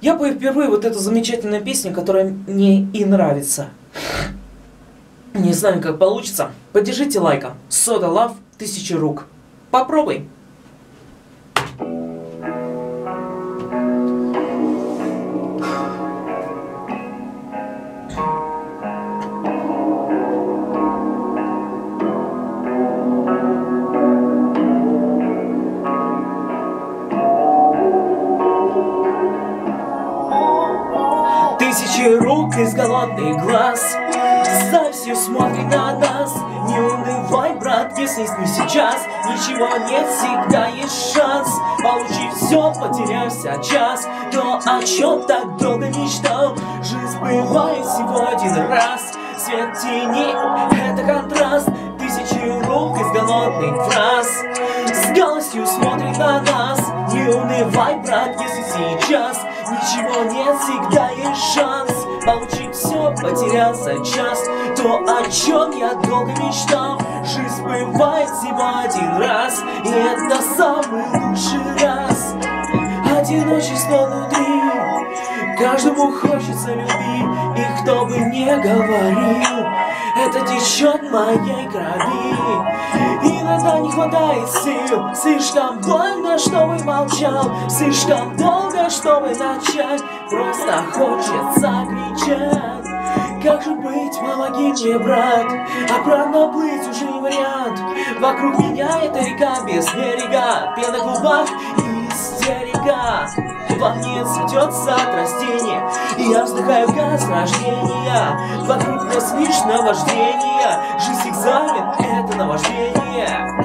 Я пою впервые вот эту замечательную песню, которая мне и нравится. Не знаю, как получится. Поддержите лайком. Сода Лав, тысячи рук. Попробуй. Тысячи рук из голодных глаз. Завистью смотрит на нас. Не унывай, брат, если не сейчас. Ничего нет, всегда есть шанс. Получив все, потерялся час. То, о чем так долго мечтал. Жизнь бывает всего один раз. Свет тени — это контраст. Тысячи рук из голодных фраз. С галостью смотрит на нас. Не унывай, брат, если сейчас Ничего нет, всегда есть шанс. Получить все, потерялся час. То, о чем я долго мечтал. Жизнь бывает всего один раз. И это самый лучший раз. Одиночество внутри. Каждому хочется любви. И кто бы не говорил Это течет моей крови. Иногда не хватает сил. Слишком больно, чтобы молчал. Слишком долго, чтобы начать. Просто хочется кричать. Как же быть, помоги мне, брат? Обратно плыть уже не вариант. Вокруг меня эта река без берега. Пена губах и истерика Во мне цветется от растения И я вздыхаю газ рождения. Вокруг нас лишь наваждение Жизнь экзамен — это наваждение.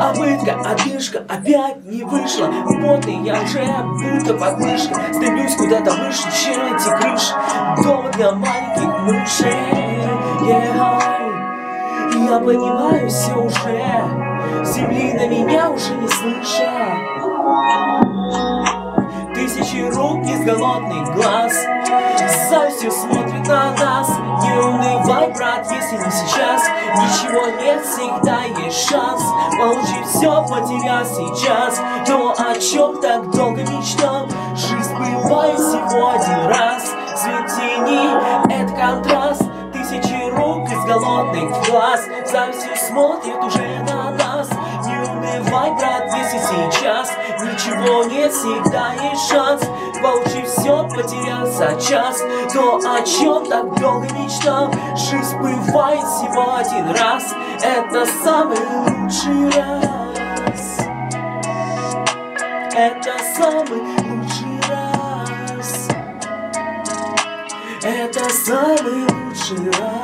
А пытка, одышка опять не вышла В потный я уже будто под мышкой Стремлюсь куда-то выше, чем эти крыши Дома для маленьких мышей. Yeah. Я поднимаюсь уже Земли на меня уже не слышат Тысячи рук из голодных глаз. Завистью смотрит на нас. Не унывай, брат, если не сейчас. Ничего нет, всегда есть шанс. Получить все, потеряв сейчас. То, о чем так долго мечтал. Жизнь бывает всего один раз. Свет тени — это контраст. Тысячи рук из голодных глаз. Завистью смотрит уже на нас. Не унывай, брат, если сейчас Ничего нет, всегда есть шанс Получив все, потерялся час. То, о чем так долго мечтал Жизнь бывает всего один раз. Это самый лучший раз. Это самый лучший раз. Это самый лучший раз